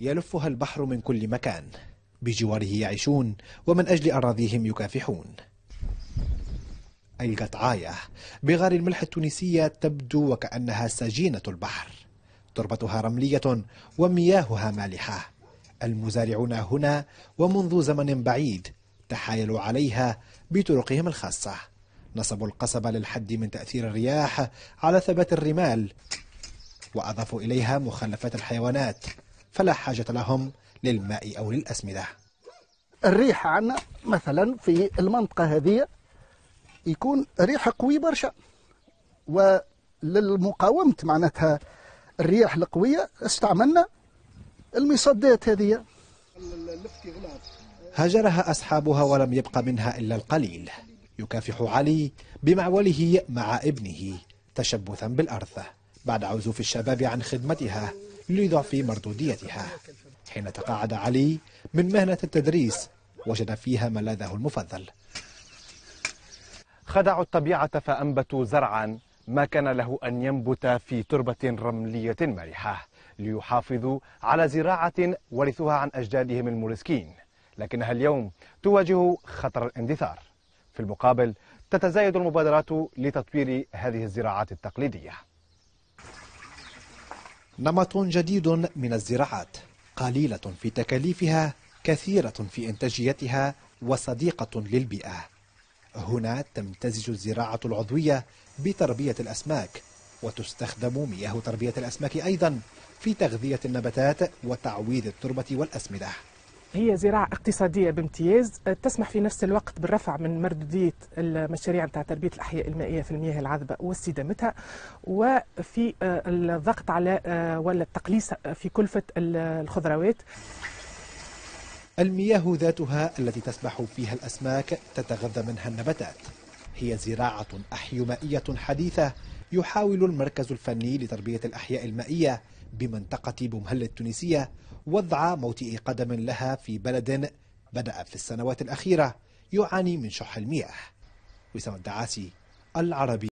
يلفها البحر من كل مكان. بجواره يعيشون ومن أجل أراضيهم يكافحون. القطعاية بغار الملح التونسية تبدو وكأنها سجينة البحر. تربتها رملية ومياهها مالحة. المزارعون هنا ومنذ زمن بعيد تحايلوا عليها بطرقهم الخاصة. نصبوا القصب للحد من تأثير الرياح على ثبات الرمال وأضافوا إليها مخلفات الحيوانات. فلا حاجة لهم للماء أو للأسمدة. الريح عندنا مثلا في المنطقة هذه يكون ريح قوي برشا. وللمقاومة معناتها الرياح القوية استعملنا المصدات هذه. هجرها أصحابها ولم يبق منها إلا القليل. يكافح علي بمعوله مع ابنه تشبثا بالأرض. بعد عزوف الشباب عن خدمتها لضعف مردوديتها. حين تقاعد علي من مهنة التدريس وجد فيها ملاذه المفضل. خدعوا الطبيعة فأنبتوا زرعا ما كان له أن ينبت في تربة رملية مالحة ليحافظوا على زراعة ورثوها عن أجدادهم المورسكين لكنها اليوم تواجه خطر الاندثار. في المقابل تتزايد المبادرات لتطوير هذه الزراعات التقليدية. نمط جديد من الزراعات قليلة في تكاليفها كثيرة في إنتاجيتها وصديقة للبيئة. هنا تمتزج الزراعة العضوية بتربية الأسماك وتستخدم مياه تربية الأسماك أيضا في تغذية النباتات وتعويض التربة والأسمدة. هي زراعة اقتصادية بامتياز تسمح في نفس الوقت بالرفع من مردودية المشاريع نتاع تربية الأحياء المائية في المياه العذبة واستدامتها وفي الضغط على ولا التقليص في كلفة الخضروات. المياه ذاتها التي تسبح فيها الأسماك تتغذى منها النباتات. هي زراعة أحيمائية حديثة يحاول المركز الفني لتربية الأحياء المائية بمنطقة بومهل التونسية وضع موطئ قدم لها في بلد بدأ في السنوات الأخيرة يعاني من شح المياه. وسام الدعاسي العربي.